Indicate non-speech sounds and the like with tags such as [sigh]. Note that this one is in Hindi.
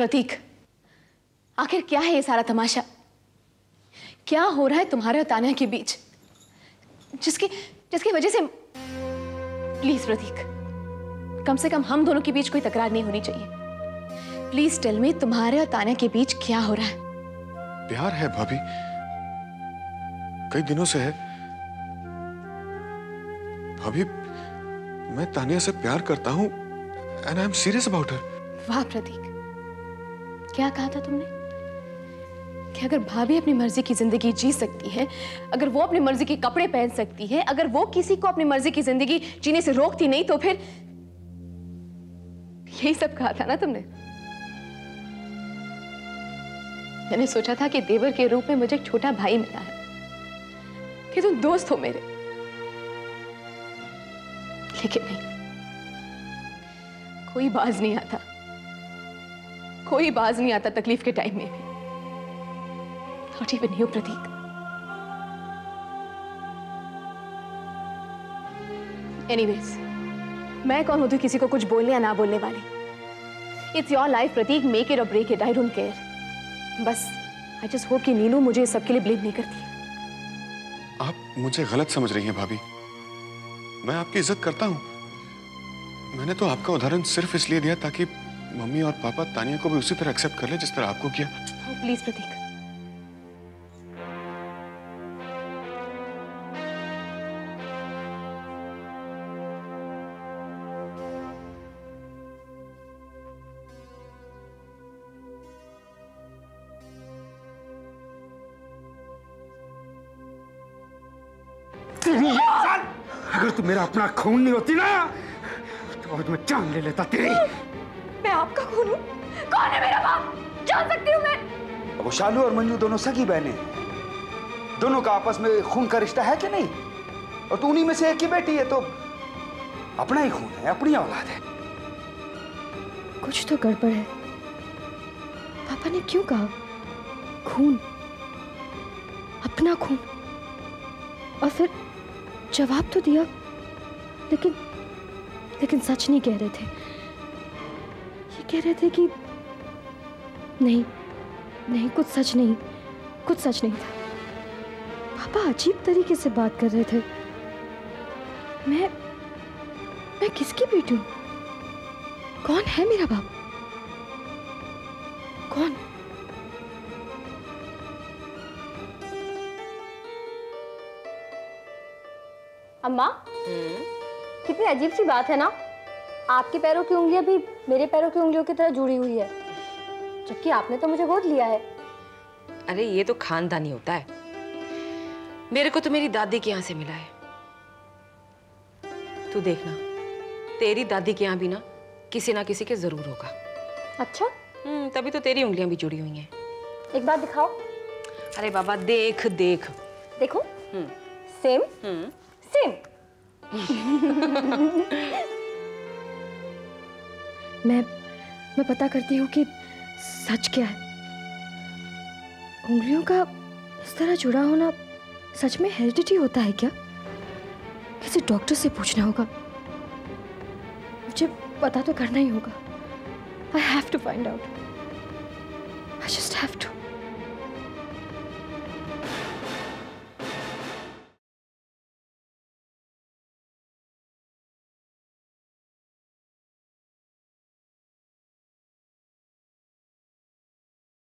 प्रतीक। आखिर क्या है ये सारा तमाशा? क्या हो रहा है तुम्हारे और तानिया के बीच? जिसकी जिसकी वजह से प्लीज़ प्रतीक कम से कम हम दोनों के बीच कोई तकरार नहीं होनी चाहिए। प्लीज़ टेल मी तुम्हारे और तानिया के बीच क्या हो रहा है? प्यार है भाभी। कई दिनों से है। भाभी मैं तानिया से प्यार करता हूँ and I am serious about her वाह प्रतीक क्या कहा था तुमने? कि अगर भाभी अपनी मर्ज़ी की ज़िंदगी जी सकती है, अगर वो अपनी मर्ज़ी के कपड़े पहन सकती है, अगर वो किसी को अपनी मर्ज़ी की ज़िंदगी जीने से रोकती नहीं तो फिर यही सब कहा था ना तुमने? मैंने सोचा था कि देवर के रूप में मुझे एक छोटा भाई मिला है, कि तुम दोस्त हो मेरे। लेकिन नहीं, कोई बाज नहीं आता। कोई बाज नहीं आता तकलीफ़ के टाइम में भी। Not even you Prateek. Anyways मैं कौन हूँ तू किसी को कुछ बोलने या ना बोलने वाली? It's your life Prateek. Make it or break it I don't care बस आई जस्ट होप कि नीलू मुझे इस सब के लिए ब्लेम नहीं करती। आप मुझे गलत समझ रही हैं, भाभी। मैं आपकी इज़्ज़त करता हूँ। मैंने तो आपका उदाहरण सिर्फ़ इसलिए दिया ताकि मम्मी और पापा तानिया को भी उसी तरह एक्सेप्ट कर ले जिस तरह आपको किया। प्लीज़ प्रतीक। अगर तू मेरा अपना खून नहीं होती ना तो आज मैं जान ले लेता तेरी। मैं आपका खून हूँ। कौन है मेरा बाप? जान सकती हूँ मैं। अब वो शालू और मंजू दोनों सगी बहनें दोनों का आपस में खून का रिश्ता है कि नहीं? और तू उन्हीं में से एक की बेटी है तो अपना ही खून है अपनी औलाद है। कुछ तो गड़बड़ है। पापा ने क्यों कहा? खून। अपना खून। और फिर जवाब तो दिया लेकिन लेकिन सच नहीं कह रहे थे। कह रहे थे कि नहीं नहीं कुछ सच नहीं कुछ सच नहीं था। पापा अजीब तरीके से बात कर रहे थे। मैं मैं किसकी बेटी हूँ? कौन है मेरा बाप? कौन? अम्मा? कितनी अजीब सी बात है ना? आपके पैरों की उंगलियाँ भी मेरे पैरों की उंगलियों की तरह जुड़ी हुई है। जबकि आपने तो मुझे गोद लिया है। अरे ये तो खानदानी होता है। मेरे को तो मेरी दादी के यहाँ से मिला है। तू देखना तेरी दादी के यहाँ भी ना किसी ना किसी के ज़रूर होगा। अच्छा? हम्म तभी तो तेरी उंगलियाँ भी जुड़ी हुई हैं। एक बार दिखाओ। अरे बाबा देख देख। देखो। हम्म। सेम। हम्म। सेम। [laughs] मैं मैं पता करती हूँ कि सच क्या है। उंगलियों का इस तरह जुड़ा होना सच में हेरिडिटी होता है क्या? किसी डॉक्टर से पूछना होगा। मुझे पता तो करना ही होगा। I have to find out I just have to